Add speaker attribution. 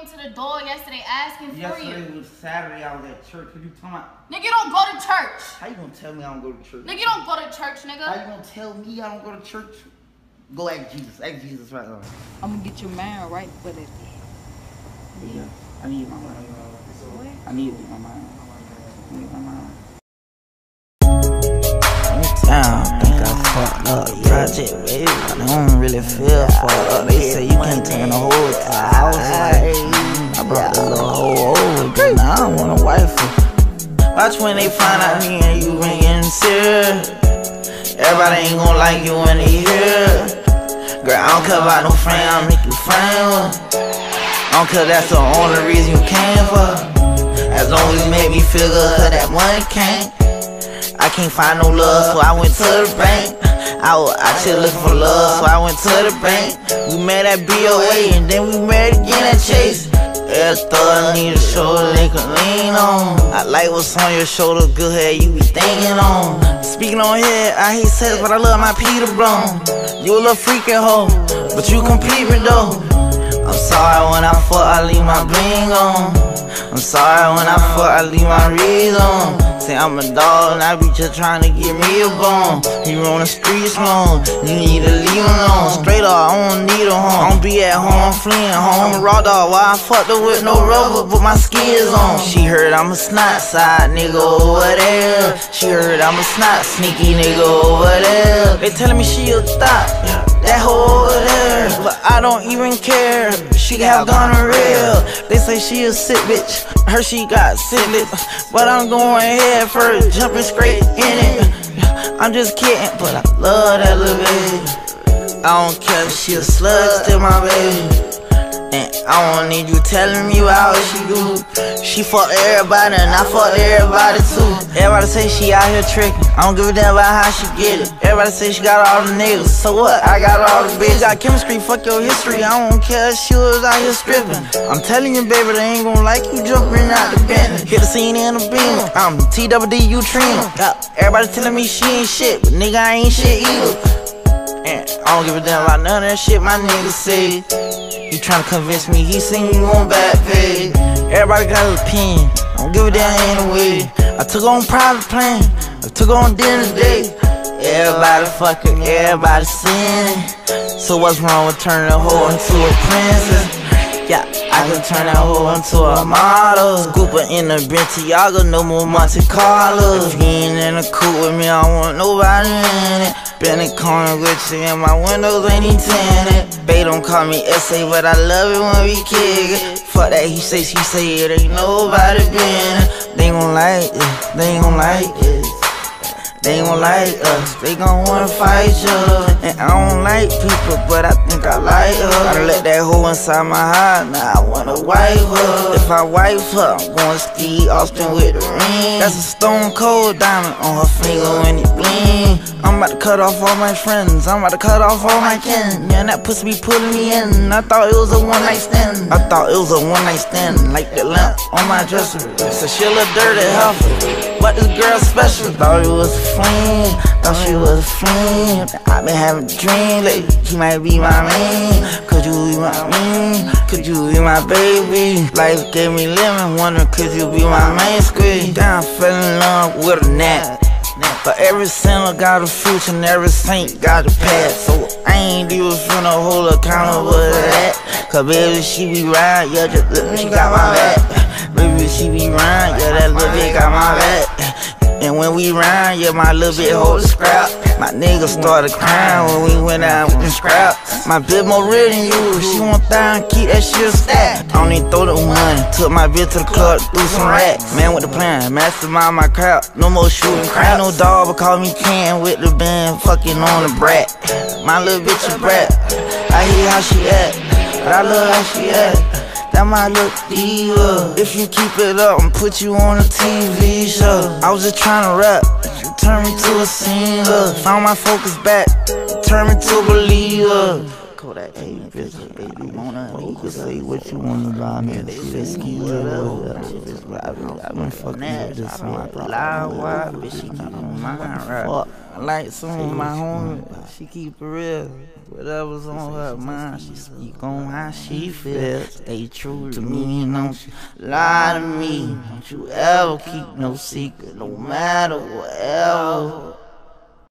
Speaker 1: came to the door yesterday asking for
Speaker 2: Yesterday
Speaker 1: you.
Speaker 2: was Saturday. I was at church. What you talking about?
Speaker 1: Nigga, you don't go to church.
Speaker 2: How you gonna tell me I don't go to church?
Speaker 1: Nigga, you don't go to church, nigga.
Speaker 2: How you gonna tell me I don't go to church? Go ask Jesus. Ask Jesus right now.
Speaker 3: I'm gonna get your mind right for that.
Speaker 2: Yeah. I need my mind. I need to get my mind. I need my mind.
Speaker 4: Damn, think I fucked up. Project, baby. I don't really feel fucked up. They say you can't turn a whole to a house. Like, I brought the hoe oh, over. Now I don't want a wife. Watch when they find out me and you ain't serious. Everybody ain't gon' like you when they hear. Girl, I don't care about no friend, I'll make you friend with. I don't care, that's the only reason you came for. As long as you make me feel good, that money came. I can't find no love, so I went to the bank. I was out here looking for love, so I went to the bank. We met at BOA, and then we met again at Chase. Every thug need a shoulder they can lean on. I like what's on your shoulder, good head you be thinking on. Speaking on here, I hate sex, but I love my Peter Blown. You a little freaking hoe, but you complete me though. I'm sorry when I fuck, I leave my bling on. I'm sorry when I fuck, I leave my reeds on. Say I'm a dog and I be just trying to get me a bone. You on the streets long, you need to leave alone. Straight up, A home. Don't be at home, I'm fleeing home. I'm raw dog, why I fucked her with no rubber, but my skis on. She heard I'm a snot side nigga over there. She heard I'm a snot sneaky nigga over there. They telling me she a thot, that hoe over there. But I don't even care. She got gonorrhea. They say she a sick bitch. Her she got syphilis. But I'm going head first, jumping straight in it. I'm just kidding, but I love that little baby. I don't care if she a slut, still my baby. And I don't need you telling me how she do. She fuck everybody and I fuck everybody too. Everybody say she out here tricking. I don't give a damn about how she get it. Everybody say she got all the niggas. So what? I got all the bitches. Got chemistry, fuck your history. I don't care if she was out here stripping. I'm telling you, baby, they ain't gon' like you jumping out the Bentley. Hit the scene in the beam. I'm TWD, you. Yeah, everybody telling me she ain't shit, but nigga, I ain't shit either. I don't give a damn about none of that shit my niggas say. He tryna convince me he seen you on back page. Everybody got an opinion. I don't give a damn anyway. I took on private plane. I took on dinner date. Everybody fucking, everybody sinning. So what's wrong with turning a hoe into a princess? Yeah, I can turn that hoe into a model. Scooper in the Bentayga, no more Monte Carlo. If you ain't in the coupe with me, I want nobody in it. Been in corner with you, and my windows ain't even tinted. They don't call me SA, but I love it when we kick it. Fuck that, he say, she say, it ain't nobody been. They gon' like it, they gon' like it. They gon' like us, they gon' wanna fight you. And I don't like people, but I think I like her. Gotta let that hoe inside my heart, now I wanna wife her. If I wife her, I'm going Steve Austin with the ring. That's a stone cold diamond on her finger when it bling. I'm about to cut off all my friends, I'm about to cut off all my kin. Man, that pussy be pulling me in. I thought it was a one night stand. I thought it was a one night stand, like the lamp on my dresser. She a little dirty helper. But this girl special, thought it was a flame, thought she was a flame. i been having a dream lately, she might be my man. Could you be my man? Could you be my baby? Life gave me lemon, wonder could you be my main squeeze? Down, fell in love with a nap. But every sinner got a future and every saint got a past. So I ain't even finna hold accountable to that. Cause baby, she be right, yeah, just look, she got my back. She be right, yeah, that little bitch got my back. And when we rhyme, yeah, my little bitch hold the scrap. My nigga started crying when we went out with the scrap. My bitch more real than you. She want that and keep that shit stacked. Even throw the money. Took my bitch to the club do some racks. Man with the plan, mastermind my crowd. No more shooting crap. No dog, but call me Ken with the band, fucking on the brat. My little bitch a brat. I hear how she act, but I love how she act. That my little diva. If you keep it up, I'll put you on a TV show. I was just trying to rap, you turn me to a singer. Found my focus back, turn me to a believer. Kodak, hey, bitch, baby, wanna you can say what you wanna about me. Fisky, whatever. I've been fucking with this one. Lie, why, bitch, she not on mine, right? Like some of my homies, she keep it real. Whatever's on her mind, she speak on how she feels. Stay true to me, don't you lie to me. Don't you ever keep no secret, no matter whatever.